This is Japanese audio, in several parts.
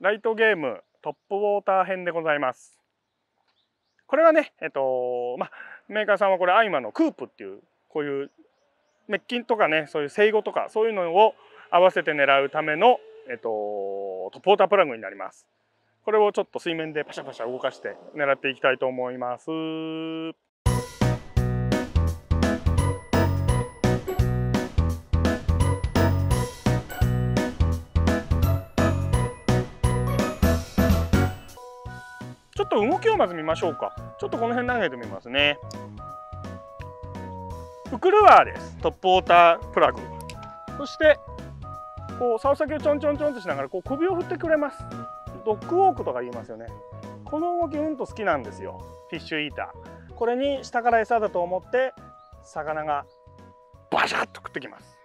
ライトゲームトップウォーター編でございます。これはね、えっと、まあ、メーカーさんはこれアイマのクープっていう、こういうメッキンとかね、そういう生後とか、そういうのを合わせて狙うための、えっと、トップウォータープラグになります。これをちょっと水面でパシャパシャ動かして狙っていきたいと思います。と動きをまず見ましょうか。ちょっとこの辺投げてみますね。フクルワーです。トップウォータープラグ。そして、こう、竿先をちょんちょんちょんとしながら、こう首を振ってくれます。ドッグウォークとか言いますよね。この動きうんと好きなんですよ。フィッシュイーター。これに下から餌だと思って、魚がバシャッと食ってきます。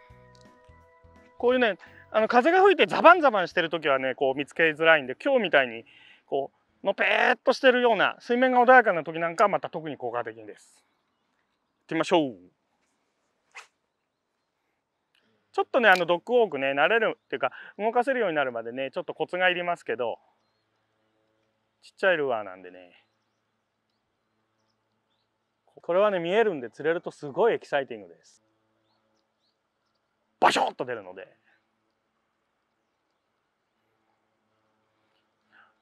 こういうね、あの風が吹いてザバンザバンしてる時はね、こう見つけづらいんで、今日みたいにこうのぺーっとしてるような水面が穏やかな時なんかはまた特に効果的です。行ってみましょう。ちょっとねあのドッグウォークね慣れるっていうか動かせるようになるまでねちょっとコツがいりますけどちっちゃいルアーなんでねこれはね見えるんで釣れるとすごいエキサイティングです。バショッと出るので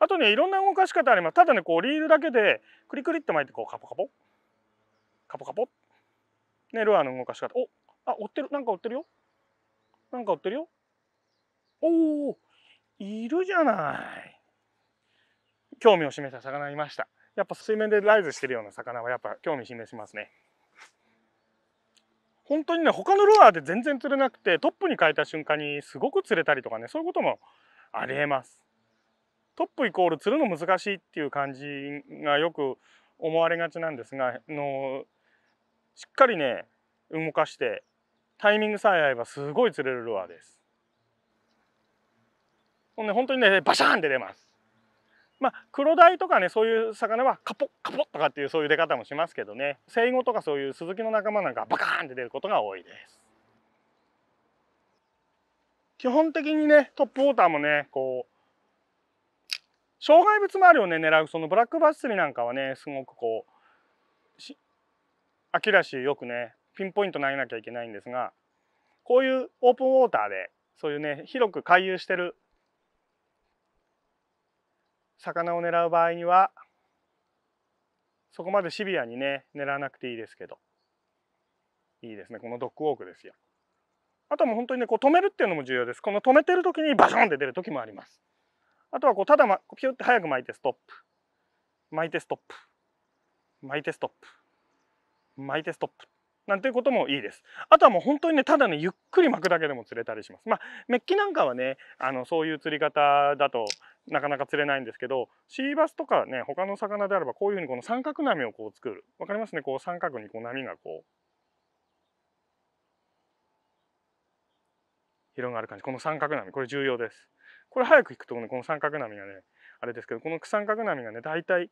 あとねいろんな動かし方あります。ただねこうリールだけでクリクリって巻いてこうカポカポ。カポカポ。ねルアーの動かし方。おあ追ってる。なんか追ってるよ。なんか追ってるよ。おおいるじゃない。興味を示した魚いました。やっぱ水面でライズしてるような魚はやっぱ興味示しますね。本当にね他のルアーで全然釣れなくてトップに変えた瞬間にすごく釣れたりとかねそういうこともありえます。トップイコール釣るの難しいっていう感じがよく思われがちなんですがのしっかりね動かしてタイミングさえ合えばすごい釣れるルアーです。ほんで本当にねバシャーンって出ます。まあ黒鯛とかねそういう魚はカポッカポッとかっていうそういう出方もしますけどね生後とかそういうスズキの仲間なんかバカーンって出ることが多いです。基本的にねトップウォーターもねこう障害物周りをね狙う。そのブラックバス釣りなんかはねすごくこうアキュラシよくねピンポイント投げなきゃいけないんですがこういうオープンウォーターでそういうね広く回遊してる魚を狙う場合にはそこまでシビアにね狙わなくていいですけどいいですね。このドッグウォークですよ。あともう本当にねこう止めるっていうのも重要です。この止めてる時にバションって出る時もあります。あとはこうただ、ま、ピュって早く巻いてストップ。巻いてストップ。巻いてストップ。巻いてストップ。なんていうこともいいです。あとはもう本当にねただねゆっくり巻くだけでも釣れたりします。まあメッキなんかはねあのそういう釣り方だとなかなか釣れないんですけどシーバスとかね他の魚であればこういうふうにこの三角波をこう作る。わかりますね？こう三角にこう波がこう広がる感じ。この三角波これ重要です。これ早く行くとねこの三角波がねあれですけどこの三角波がね大体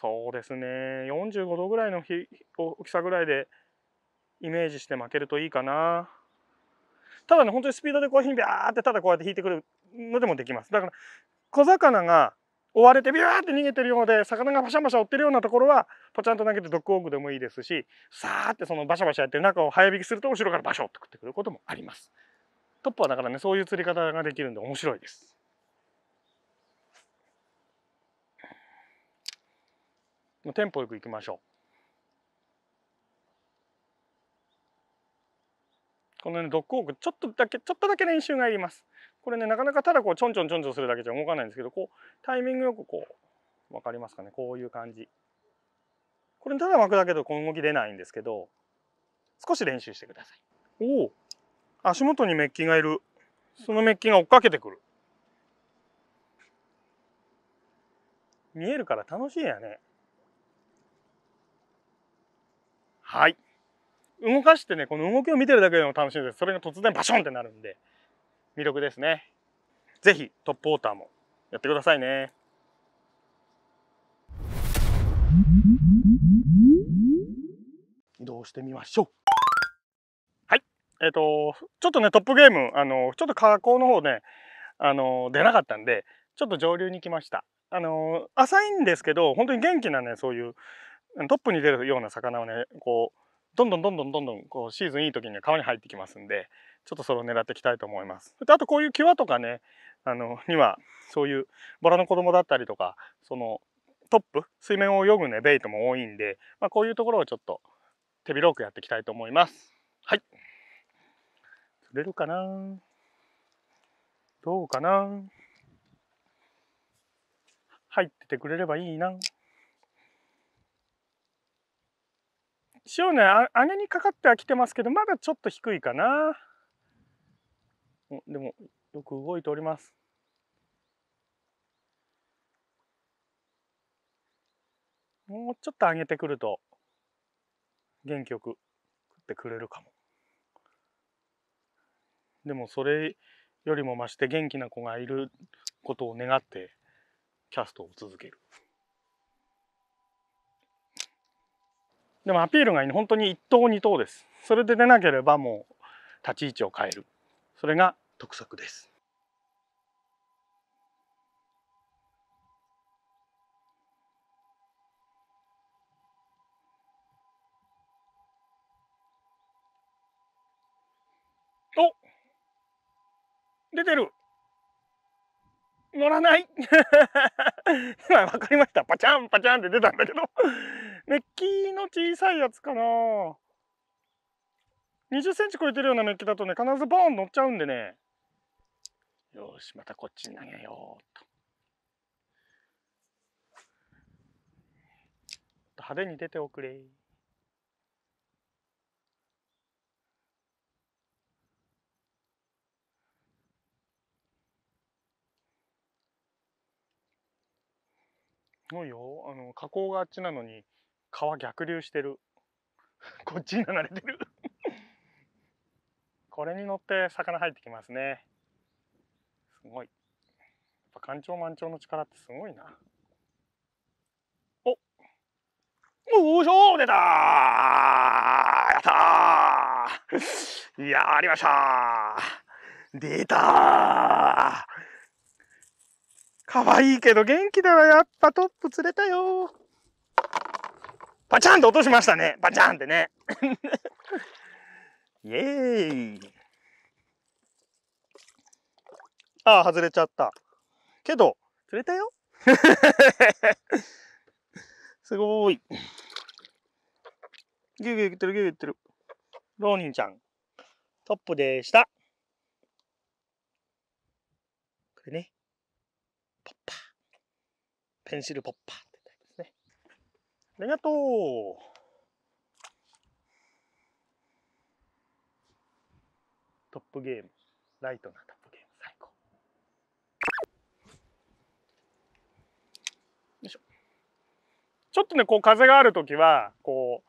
そうですね45度ぐらいの大きさぐらいでイメージして負けるといいかなただね本当にスピードでこういうふうにビャーってただこうやって引いてくるのでもできますだから小魚が追われてビューって逃げてるようで魚がバシャバシャ追ってるようなところはポチャンと投げてドッグウォークでもいいですしさーってそのバシャバシャやってる中を早引きすると後ろからバショッと食ってくることもあります。トップはだからねそういう釣り方ができるんで面白いです。テンポよくいきましょう。このねドッグウォークちょっとだけちょっとだけ練習がいります。これねなかなかただこうちょんちょんちょんちょんするだけじゃ動かないんですけどこうタイミングよくこう分かりますかね？こういう感じ。これただ巻くだけでこの動き出ないんですけど少し練習してください。おお足元にメッキがいる。そのメッキが追っかけてくる。見えるから楽しいやね。はい。動かしてね、この動きを見てるだけでも楽しいです。それが突然バションってなるんで、魅力ですね。ぜひトップウォーターもやってくださいね。移動してみましょう。えっ、と、ちょっとね、トップゲーム、あの、ちょっと加工の方ね、あの出なかったんでちょっと上流に来ました。あの浅いんですけど本当に元気なねそういうトップに出るような魚をねこうどんどんどんどんどんどんこうシーズンいい時には川に入ってきますんでちょっとそれを狙っていきたいと思います。あとこういう際とかねあのにはそういうボラの子供だったりとかそのトップ水面を泳ぐねベイトも多いんで、まあ、こういうところをちょっと手広くやっていきたいと思います。はい。釣れるかな？どうかな？入っててくれればいいな。潮ね姉にかかってはきてますけどまだちょっと低いかな。でもよく動いております。もうちょっと上げてくると元気よく食ってくれるかも。でもそれよりも増して元気な子がいることを願ってキャストを続ける。でもアピールがいい本当に1等2等です。それで出なければもう立ち位置を変える。それが得策です。出てる。乗らない。今分かりました。パチャンパチャンって出たんだけど。メッキの小さいやつかな。20センチ超えてるようなメッキだとね必ずボーン乗っちゃうんでね。よしまたこっちに投げよう。と派手に出ておくれ。すごいよ。あの河口があっちなのに川逆流してる。こっちに流れてる。これに乗って魚入ってきますね。すごい。やっぱ干潮満潮の力ってすごいな。おおおしょ出たやったー。いやありました出た可愛いけど元気だわ。やっぱトップ釣れたよ。パチャンと落としましたね。パチャンってね。イエーイ。ああ、外れちゃった。けど、釣れたよ。すごい。ギュギュ言ってる、ギュギュ言ってる。ローニンちゃん。トップでした。これね。ペンシルポッパーってタイプですね。ありがとう。トップゲーム。ライトなトップゲーム。最高。よいしょ。ちょっとね、こう風があるときは、こ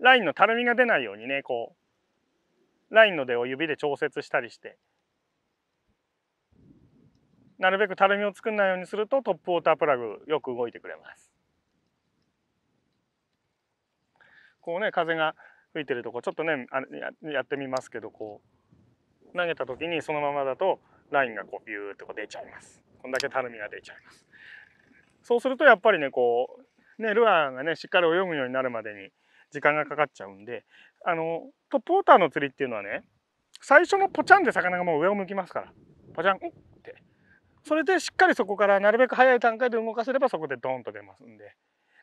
う、ラインのたるみが出ないようにね、こう、ラインの出を指で調節したりして、なるべくたるみを作らないようにするとトップウォータープラグよく動いてくれます。こうね風が吹いてるとこちょっとねやってみますけどこう投げた時にそのままだとラインがこうビューってこう出ちゃいます。こんだけたるみが出ちゃいます。そうするとやっぱりねこうねルアーがねしっかり泳ぐようになるまでに時間がかかっちゃうんであのトップウォーターの釣りっていうのはね最初のポチャンで魚がもう上を向きますからポチャンそれでしっかりそこからなるべく早い段階で動かせればそこでドーンと出ますんで。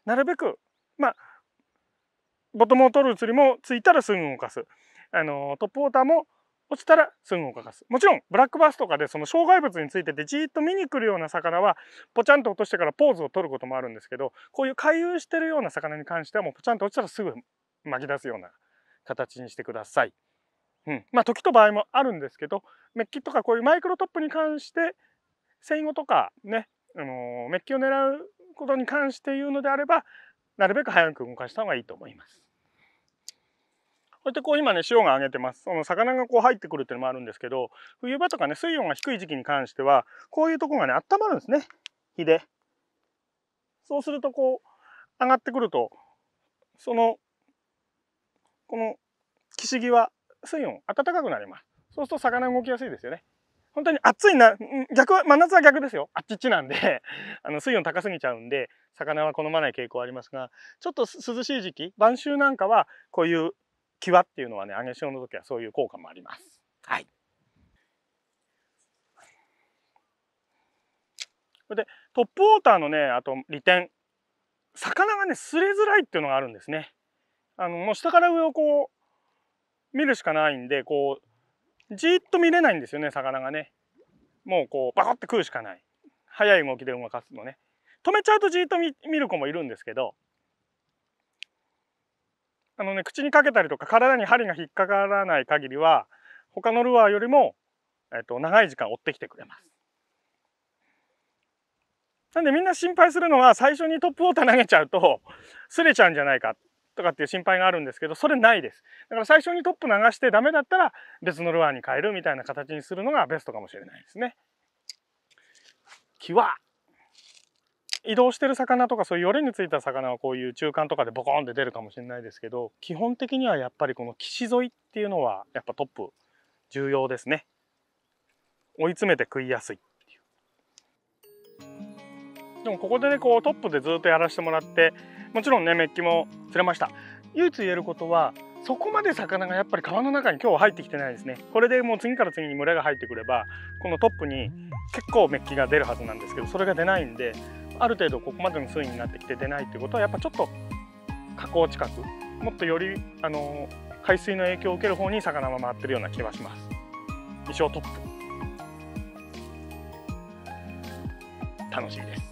なるべくまあボトムを取る釣りもついたらすぐ動かす。あのトップウォーターも落ちたらすぐ動かす。もちろんブラックバスとかでその障害物についててじーっと見に来るような魚はポチャンと落としてからポーズを取ることもあるんですけどこういう回遊してるような魚に関してはもうポチャンと落ちたらすぐ巻き出すような形にしてください。うん、まあ時と場合もあるんですけどメッキとかこういうマイクロトップに関して繊維とかね、あのメッキを狙うことに関して言うのであればなるべく早く動かした方がいいと思います。こうやってこう今ね潮が上げてます。その魚がこう入ってくるっていうのもあるんですけど冬場とかね水温が低い時期に関してはこういうとこがね温まるんですね火で。そうするとこう上がってくるとそのこの岸際水温暖かくなります。そうすると魚動きやすいですよね。本当に暑いな逆は真夏は逆ですよあっちっちなんで あの水温高すぎちゃうんで魚は好まない傾向ありますがちょっと涼しい時期晩秋なんかはこういう際っていうのはね揚げ潮の時はそういう効果もあります。はいでトップウォーターのねあと利点魚がねすれづらいっていうのがあるんですね。あのもう下から上をこう見るしかないんでこうじっと見れないんですよね魚がね。もうこうバコって食うしかない。速い動きで動かすのね。止めちゃうとじっと見る子もいるんですけどあのね口にかけたりとか体に針が引っかからない限りは他のルアーよりも、えっと、長い時間追ってきてくれます。なんでみんな心配するのは最初にトップウォーター投げちゃうと擦れちゃうんじゃないかとかっていう心配があるんですけどそれないです。だから最初にトップ流してダメだったら別のルアーに変えるみたいな形にするのがベストかもしれないですね。際移動してる魚とかそういうよれについた魚はこういう中間とかでボコンって出るかもしれないですけど基本的にはやっぱりこの岸沿いっていうのはやっぱトップ重要ですね。追い詰めて食いやすいでもここでねこうトップでずっとやらせてもらってもちろんねメッキも釣れました。唯一言えることはそこまで魚がやっぱり川の中に今日は入ってきてないですね。これでもう次から次に群れが入ってくればこのトップに結構メッキが出るはずなんですけどそれが出ないんである程度ここまでの水位になってきて出ないっていうことはやっぱちょっと河口近くもっとよりあの海水の影響を受ける方に魚が回ってるような気はします。衣装トップ。楽しいです。